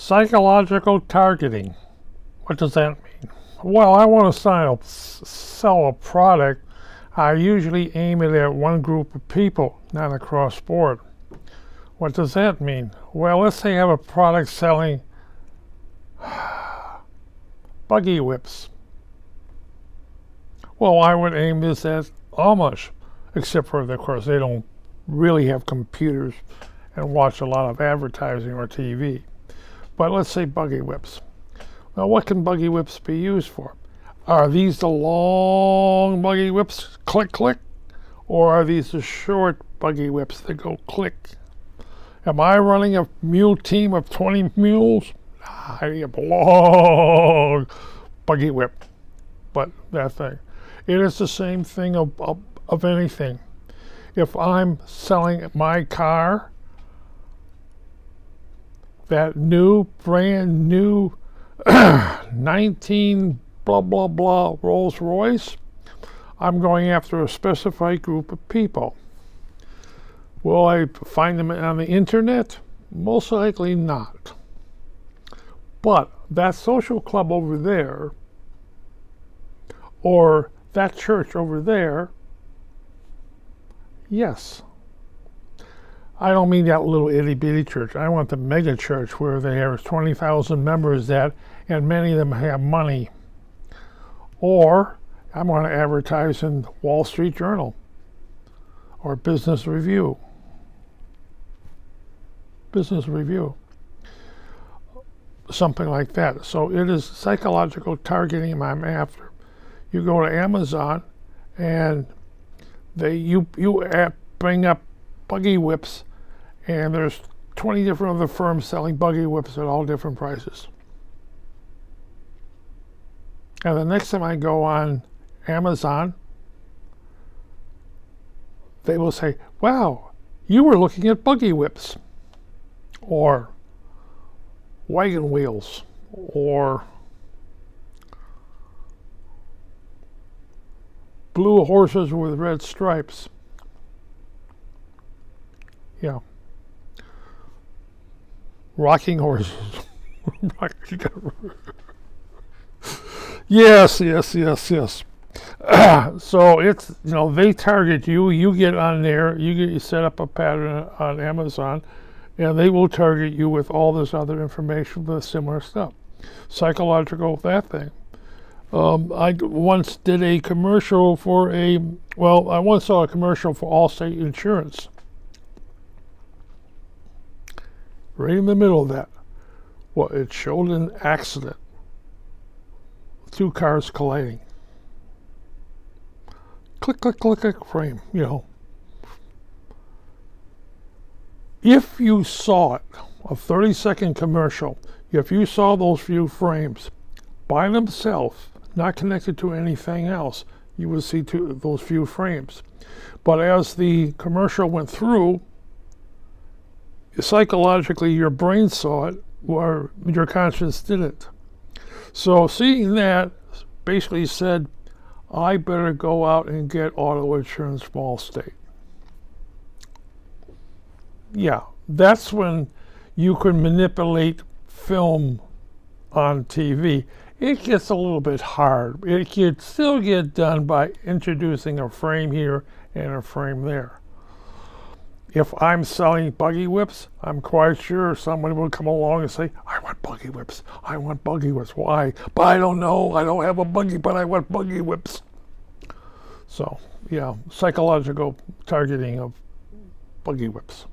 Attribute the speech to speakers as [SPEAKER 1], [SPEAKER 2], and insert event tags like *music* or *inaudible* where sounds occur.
[SPEAKER 1] Psychological targeting. What does that mean? Well, I want to sell a product. I usually aim it at one group of people, not across board. What does that mean? Well, let's say I have a product selling *sighs* buggy whips. Well, I would aim this at Amish, except for, of course, they don't really have computers and watch a lot of advertising or TV. But let's say buggy whips. Now, what can buggy whips be used for? Are these the long buggy whips, click, click? Or are these the short buggy whips that go click? Am I running a mule team of 20 mules? I have a long buggy whip. But that thing. It is the same thing of, of, of anything. If I'm selling my car, that new, brand new *clears throat* 19 blah, blah, blah Rolls Royce, I'm going after a specified group of people. Will I find them on the internet? Most likely not. But that social club over there, or that church over there, yes. I don't mean that little itty bitty church. I want the mega church where they have 20,000 members that, and many of them have money. Or I'm going to advertise in Wall Street Journal or Business Review. Business Review. Something like that. So it is psychological targeting I'm after. You go to Amazon and they you you bring up buggy whips and there's 20 different other firms selling buggy whips at all different prices. And the next time I go on Amazon, they will say, wow, you were looking at buggy whips or wagon wheels or blue horses with red stripes. Yeah. *laughs* Rocking horses. yes, yes, yes, yes. *clears throat* so it's you know they target you. You get on there. You get you set up a pattern on Amazon, and they will target you with all this other information, the similar stuff, psychological that thing. Um, I once did a commercial for a well, I once saw a commercial for Allstate Insurance. Right in the middle of that, well, it showed an accident, two cars colliding click, click, click, click frame, you know. If you saw it, a 30 second commercial, if you saw those few frames by themselves, not connected to anything else, you would see two, those few frames. But as the commercial went through, psychologically your brain saw it, or your conscience didn't. So seeing that basically said, I better go out and get auto insurance from Allstate. Yeah, that's when you can manipulate film on TV. It gets a little bit hard. It could still get done by introducing a frame here and a frame there. If I'm selling buggy whips, I'm quite sure someone will come along and say, I want buggy whips. I want buggy whips. Why? But I don't know. I don't have a buggy, but I want buggy whips. So, yeah, psychological targeting of buggy whips.